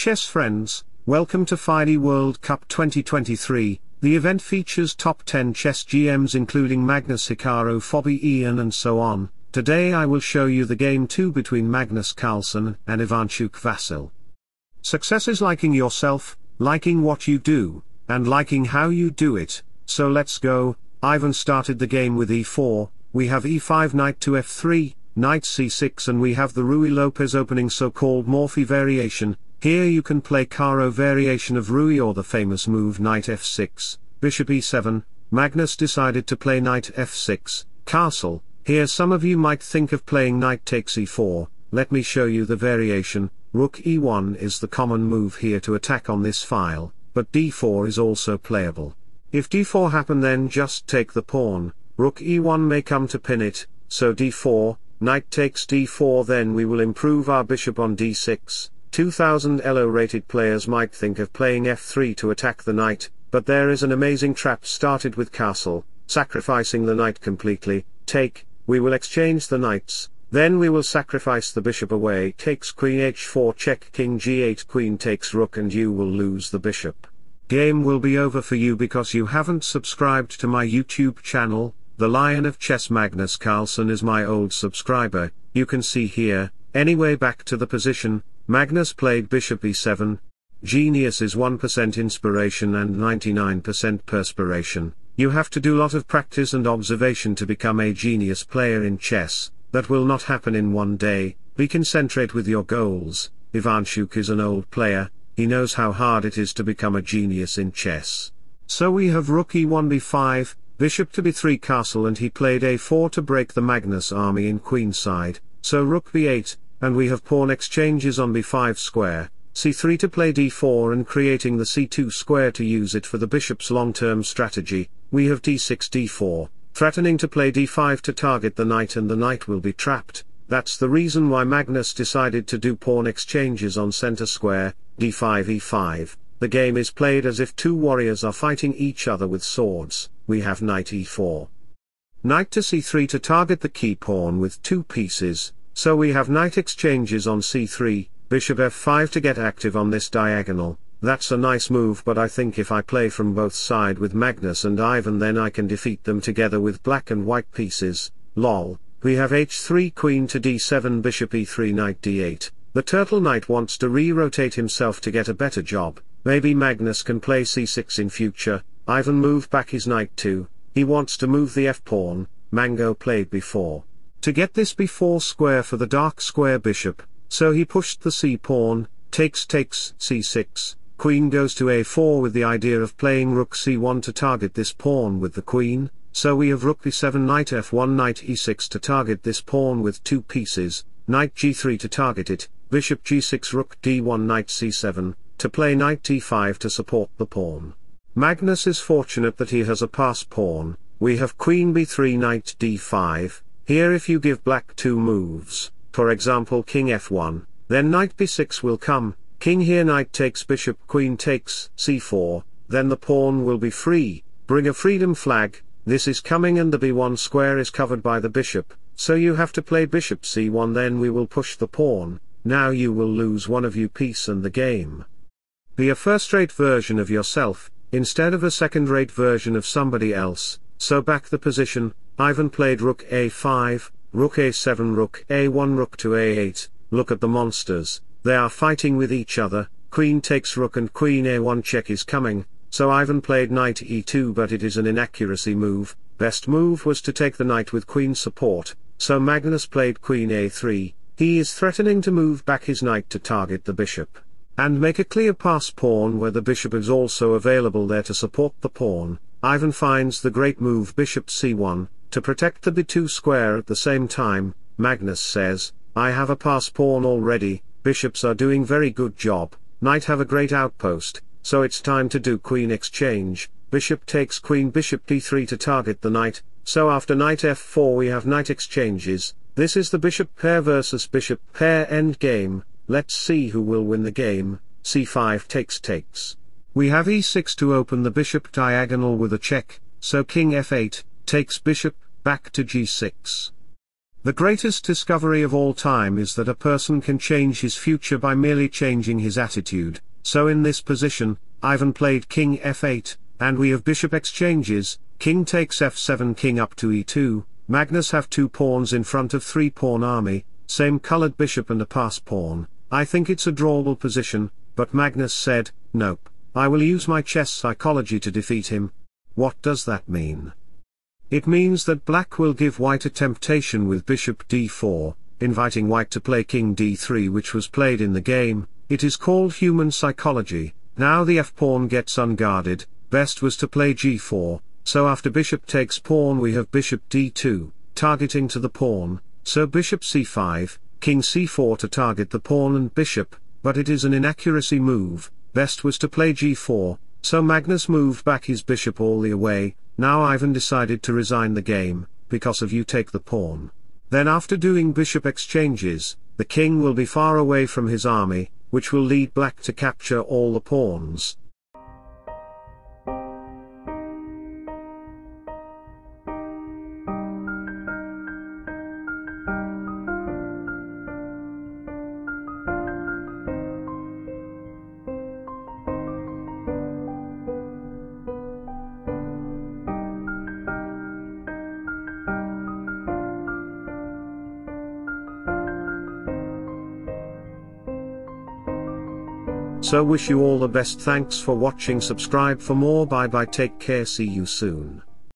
chess friends, welcome to FIDE World Cup 2023. The event features top 10 chess GMs including Magnus Hikaru, Fabiano and so on. Today I will show you the game 2 between Magnus Carlsen and Ivanchuk Vasyl. Success is liking yourself, liking what you do, and liking how you do it, so let's go. Ivan started the game with e4, we have e5 knight to f3, knight c6 and we have the Ruy Lopez opening so-called Morphy variation, here you can play Caro variation of Ruy or the famous move knight f6, bishop e7, Magnus decided to play knight f6, castle, here some of you might think of playing knight takes e4, let me show you the variation, rook e1 is the common move here to attack on this file, but d4 is also playable. If d4 happen then just take the pawn, rook e1 may come to pin it, so d4, knight takes d4 then we will improve our bishop on d6, 2000 ELO rated players might think of playing f3 to attack the knight, but there is an amazing trap started with castle, sacrificing the knight completely, take, we will exchange the knights, then we will sacrifice the bishop away takes queen h4 check king g8 queen takes rook and you will lose the bishop. Game will be over for you because you haven't subscribed to my YouTube channel, the Lion of Chess Magnus Carlsen is my old subscriber, you can see here, anyway back to the position, Magnus played bishop e7. Genius is 1% inspiration and 99% perspiration. You have to do lot of practice and observation to become a genius player in chess. That will not happen in one day. Be concentrate with your goals. Ivanchuk is an old player. He knows how hard it is to become a genius in chess. So we have rook e1 b5, bishop to b3 castle and he played a4 to break the Magnus army in queenside, so rook b8, and we have pawn exchanges on b5 square, c3 to play d4 and creating the c2 square to use it for the bishop's long-term strategy, we have d6 d4, threatening to play d5 to target the knight and the knight will be trapped, that's the reason why Magnus decided to do pawn exchanges on center square, d5 e5, the game is played as if two warriors are fighting each other with swords, we have knight e4. Knight to c3 to target the key pawn with two pieces, so we have knight exchanges on c3, bishop f5 to get active on this diagonal, that's a nice move but I think if I play from both side with Magnus and Ivan then I can defeat them together with black and white pieces, lol, we have h3 queen to d7 bishop e3 knight d8, the turtle knight wants to re-rotate himself to get a better job, maybe Magnus can play c6 in future, Ivan move back his knight too, he wants to move the f-pawn, Mango played before. To get this b4 square for the dark square bishop, so he pushed the c-pawn, takes takes c6, queen goes to a4 with the idea of playing rook c1 to target this pawn with the queen, so we have rook b7 knight f1 knight e6 to target this pawn with two pieces, knight g3 to target it, bishop g6 rook d1 knight c7, to play knight d5 to support the pawn. Magnus is fortunate that he has a pass pawn, we have queen b3 knight d5, here if you give black two moves, for example king f1, then knight b6 will come, king here knight takes bishop queen takes c4, then the pawn will be free, bring a freedom flag, this is coming and the b1 square is covered by the bishop, so you have to play bishop c1 then we will push the pawn, now you will lose one of you piece and the game. Be a first-rate version of yourself, instead of a second-rate version of somebody else, so back the position, Ivan played rook a5, rook a7 rook a1 rook to a8, look at the monsters, they are fighting with each other, queen takes rook and queen a1 check is coming, so Ivan played knight e2 but it is an inaccuracy move, best move was to take the knight with queen support, so Magnus played queen a3, he is threatening to move back his knight to target the bishop, and make a clear pass pawn where the bishop is also available there to support the pawn, Ivan finds the great move bishop c1, to protect the b2 square at the same time, Magnus says, I have a pass pawn already, bishops are doing very good job, knight have a great outpost, so it's time to do queen exchange, bishop takes queen bishop d3 to target the knight, so after knight f4 we have knight exchanges, this is the bishop pair versus bishop pair endgame, let's see who will win the game, c5 takes takes. We have e6 to open the bishop diagonal with a check, so king f8, takes bishop, back to g6. The greatest discovery of all time is that a person can change his future by merely changing his attitude, so in this position, Ivan played king f8, and we have bishop exchanges, king takes f7 king up to e2, Magnus have two pawns in front of three pawn army, same colored bishop and a pass pawn, I think it's a drawable position, but Magnus said, nope, I will use my chess psychology to defeat him. What does that mean? It means that black will give white a temptation with bishop d4, inviting white to play king d3 which was played in the game, it is called human psychology, now the f-pawn gets unguarded, best was to play g4, so after bishop takes pawn we have bishop d2, targeting to the pawn, so bishop c5, king c4 to target the pawn and bishop, but it is an inaccuracy move, best was to play g4, so Magnus moved back his bishop all the way, now Ivan decided to resign the game, because of you take the pawn. Then after doing bishop exchanges, the king will be far away from his army, which will lead black to capture all the pawns. So wish you all the best. Thanks for watching. Subscribe for more. Bye bye. Take care. See you soon.